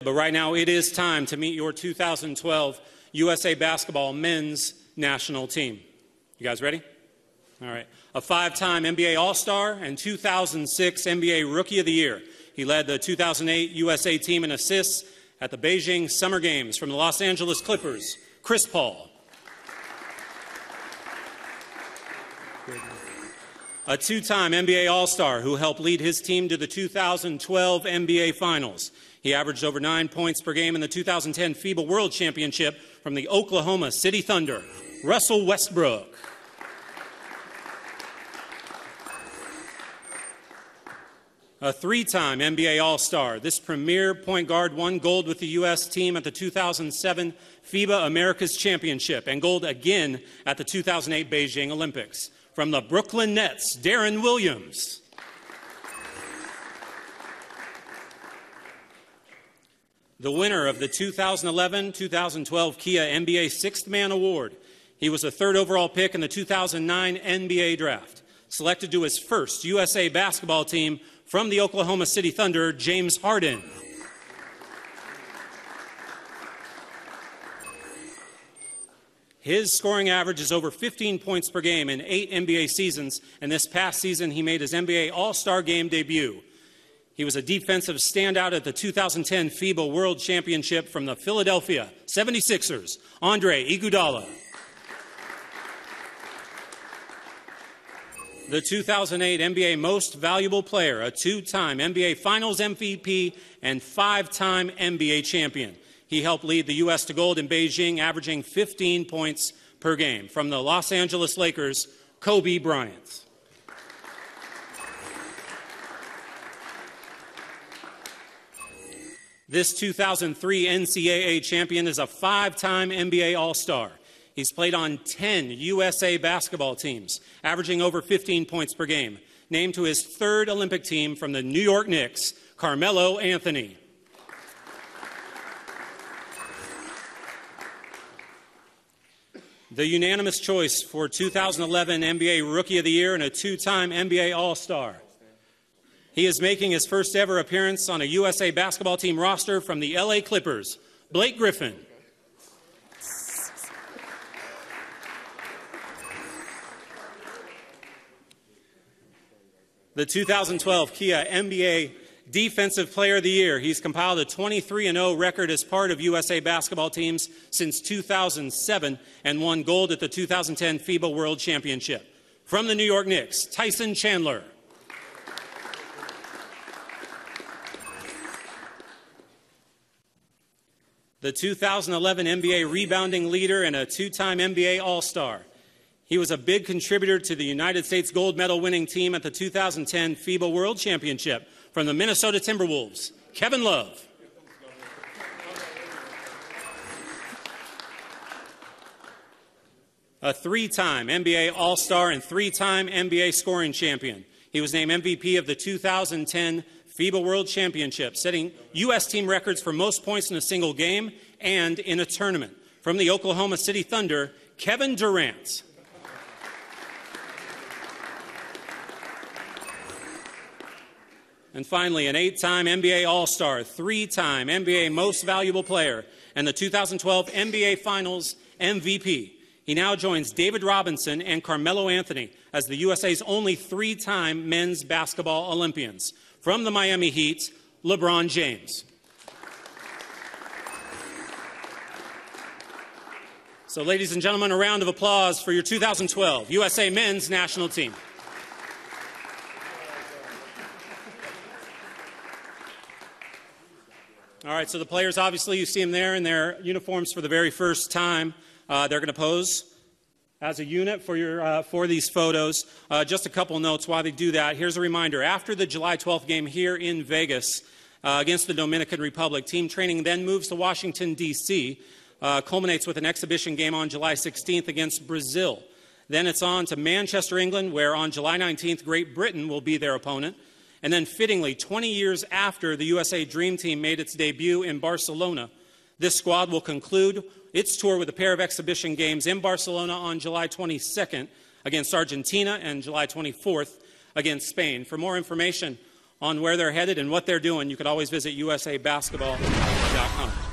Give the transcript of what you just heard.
But right now, it is time to meet your 2012 USA Basketball men's national team. You guys ready? All right. A five time NBA All Star and 2006 NBA Rookie of the Year. He led the 2008 USA team in assists at the Beijing Summer Games from the Los Angeles Clippers, Chris Paul. A two time NBA All Star who helped lead his team to the 2012 NBA Finals. He averaged over nine points per game in the 2010 FIBA World Championship from the Oklahoma City Thunder, Russell Westbrook. A three time NBA All Star, this premier point guard won gold with the U.S. team at the 2007 FIBA Americas Championship and gold again at the 2008 Beijing Olympics. From the Brooklyn Nets, Deron Williams. The winner of the 2011 2012 Kia NBA Sixth Man Award. He was a third overall pick in the 2009 NBA Draft. Selected to his first USA basketball team from the Oklahoma City Thunder, James Harden. His scoring average is over 15 points per game in eight NBA seasons, and this past season he made his NBA All Star Game debut. He was a defensive standout at the 2010 FIBA World Championship from the Philadelphia 76ers, Andre Iguodala. the 2008 NBA Most Valuable Player, a two time NBA Finals MVP, and five time NBA champion. He helped lead the U.S. to gold in Beijing, averaging 15 points per game. From the Los Angeles Lakers, Kobe Bryant. This 2003 NCAA champion is a five time NBA All Star. He's played on 10 USA basketball teams, averaging over 15 points per game. Named to his third Olympic team from the New York Knicks, Carmelo Anthony. The unanimous choice for 2011 NBA Rookie of the Year and a two time NBA All Star. He is making his first ever appearance on a USA basketball team roster from the LA Clippers, Blake Griffin. the 2012 Kia NBA Defensive Player of the Year. He's compiled a 23 0 record as part of USA basketball teams since 2007 and won gold at the 2010 FIBA World Championship. From the New York Knicks, Tyson Chandler. The 2011 NBA rebounding leader and a two time NBA All Star. He was a big contributor to the United States gold medal winning team at the 2010 FIBA World Championship from the Minnesota Timberwolves, Kevin Love. A three time NBA All Star and three time NBA scoring champion. He was named MVP of the 2010 FIBA World Championship, setting U.S. team records for most points in a single game and in a tournament. From the Oklahoma City Thunder, Kevin Durant. And finally, an eight time NBA All Star, three time NBA Most Valuable Player, and the 2012 NBA Finals MVP. He now joins David Robinson and Carmelo Anthony as the USA's only three time men's basketball Olympians. From the Miami Heat, LeBron James. So, ladies and gentlemen, a round of applause for your 2012 USA men's national team. All right, so the players, obviously, you see them there in their uniforms for the very first time. Uh, they're going to pose as a unit for, your, uh, for these photos. Uh, just a couple notes while they do that. Here's a reminder. After the July 12th game here in Vegas uh, against the Dominican Republic, team training then moves to Washington, D.C., uh, culminates with an exhibition game on July 16th against Brazil. Then it's on to Manchester, England, where on July 19th, Great Britain will be their opponent. And then, fittingly, 20 years after the USA Dream Team made its debut in Barcelona, this squad will conclude its tour with a pair of exhibition games in Barcelona on July 22nd against Argentina and July 24th against Spain. For more information on where they're headed and what they're doing, you could always visit USA Basketball. SportsGrid.com.